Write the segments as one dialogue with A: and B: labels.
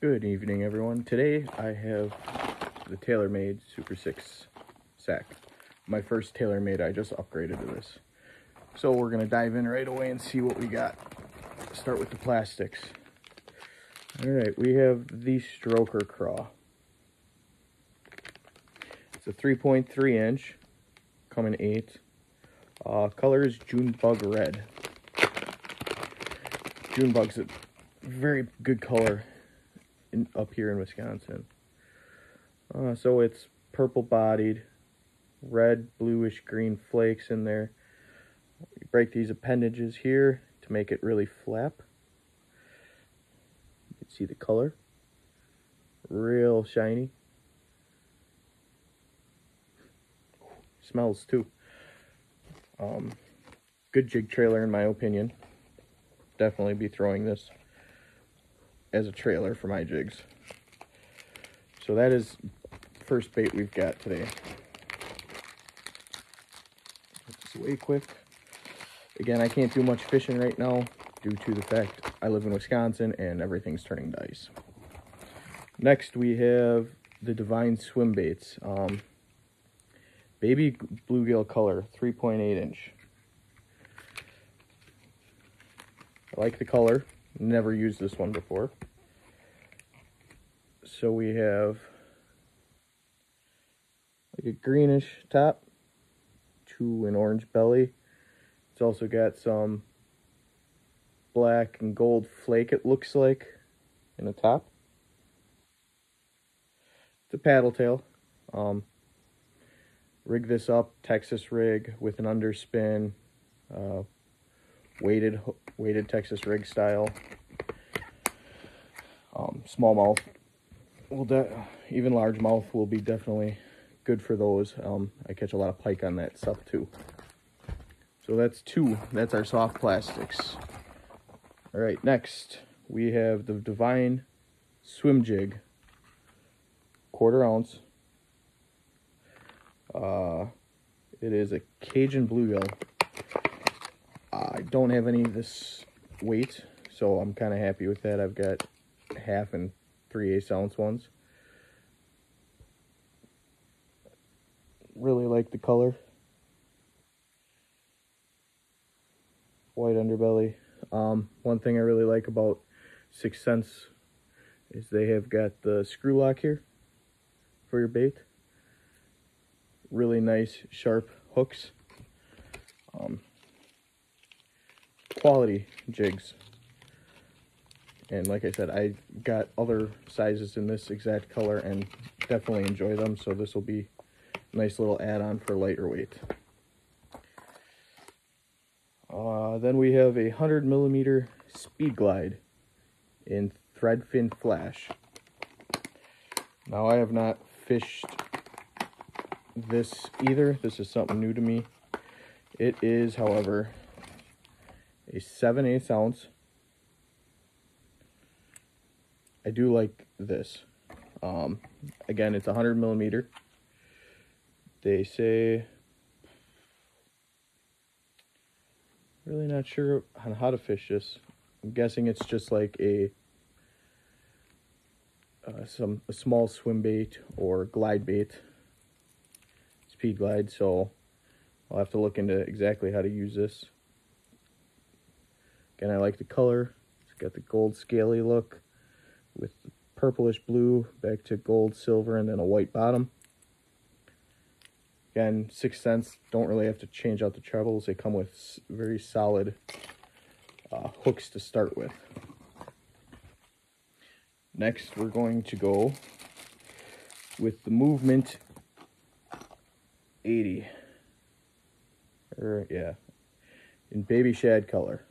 A: Good evening, everyone. Today I have the TaylorMade Super 6 sack. My first TaylorMade, I just upgraded to this. So we're going to dive in right away and see what we got. Start with the plastics. Alright, we have the Stroker Craw. It's a 3.3 inch, coming 8. Uh, color is June Bug Red. June Bug's a very good color in, up here in Wisconsin. Uh, so it's purple bodied, red, bluish green flakes in there. You break these appendages here to make it really flap. You can see the color. Real shiny. Smells too. Um, good jig trailer in my opinion. Definitely be throwing this as a trailer for my jigs. So that is first bait we've got today. Way quick. Again, I can't do much fishing right now due to the fact I live in Wisconsin and everything's turning to ice. Next, we have the Divine Swim Baits. Um, baby bluegill color, 3.8 inch. I like the color. Never used this one before. So we have like a greenish top to an orange belly. It's also got some black and gold flake it looks like in the top. It's a paddle tail. Um, rig this up, Texas rig with an underspin, uh, weighted weighted Texas rig style. Um, smallmouth will even largemouth will be definitely good for those. Um, I catch a lot of pike on that stuff too. So that's two. That's our soft plastics. All right, next we have the Divine Swim Jig, quarter ounce. Uh, it is a Cajun bluegill I don't have any of this weight, so I'm kind of happy with that. I've got half and three eighths ounce ones. Really like the color. White underbelly. Um, one thing I really like about 6th Sense is they have got the screw lock here for your bait. Really nice sharp hooks. Um, quality jigs. And like I said, I got other sizes in this exact color and definitely enjoy them. So this will be a nice little add-on for lighter weight. Uh, then we have a 100 millimeter Speed Glide in Threadfin Flash. Now I have not fished this either. This is something new to me. It is, however, a 7 8 ounce. I do like this. Um, again, it's 100 millimeter. They say, really not sure on how to fish this. I'm guessing it's just like a uh, some a small swim bait or glide bait, speed glide. So I'll have to look into exactly how to use this. Again, I like the color. It's got the gold scaly look with purplish blue back to gold, silver, and then a white bottom. Again, 6th Sense don't really have to change out the trebles. They come with very solid uh, hooks to start with. Next, we're going to go with the Movement 80. Or, yeah, in baby shad color.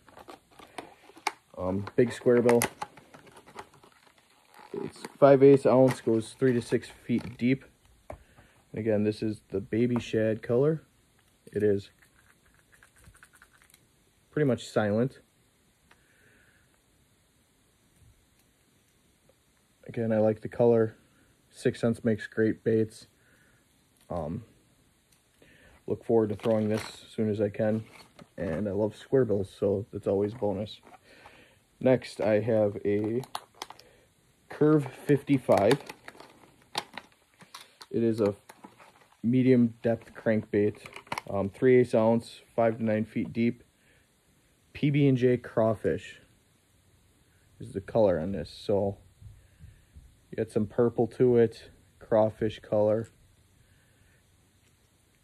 A: Um, big square bill. It's 5 8 ounce, goes 3 to 6 feet deep. Again, this is the baby shad color. It is pretty much silent. Again, I like the color. 6th Sense makes great baits. Um, look forward to throwing this as soon as I can. And I love square bills, so that's always bonus. Next, I have a Curve 55. It is a medium depth crankbait, um, 3 8 ounce, 5 to 9 feet deep. PB&J crawfish is the color on this. So you got some purple to it, crawfish color.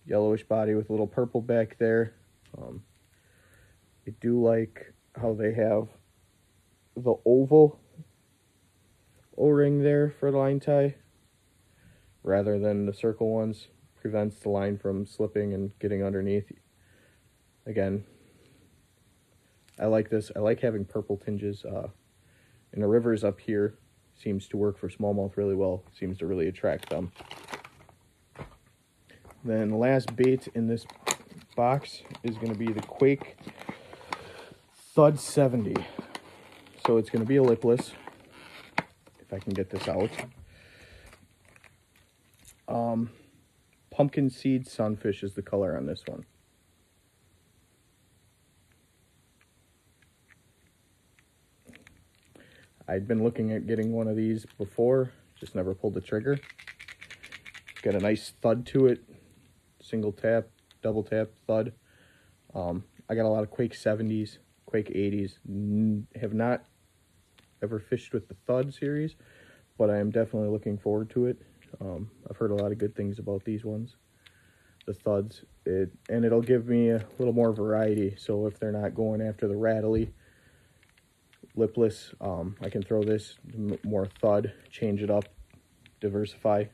A: Yellowish body with a little purple back there. Um, I do like how they have the oval o-ring there for the line tie rather than the circle ones prevents the line from slipping and getting underneath. Again I like this. I like having purple tinges uh, and the rivers up here seems to work for smallmouth really well seems to really attract them. Then the last bait in this box is going to be the Quake Thud 70 so it's going to be a lipless if I can get this out. Um, pumpkin seed sunfish is the color on this one. I'd been looking at getting one of these before, just never pulled the trigger. Got a nice thud to it, single tap, double tap, thud. Um, I got a lot of Quake 70s, Quake 80s. N have not ever fished with the Thud series, but I am definitely looking forward to it. Um, I've heard a lot of good things about these ones, the Thuds, it, and it'll give me a little more variety. So if they're not going after the rattly, lipless, um, I can throw this more Thud, change it up, diversify.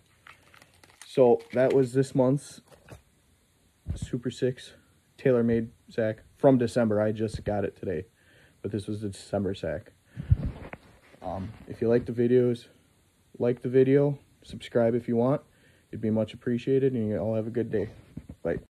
A: So that was this month's Super 6 tailor-made sack from December. I just got it today, but this was the December sack. Um, if you like the videos, like the video, subscribe if you want. It'd be much appreciated, and you all have a good day. Bye.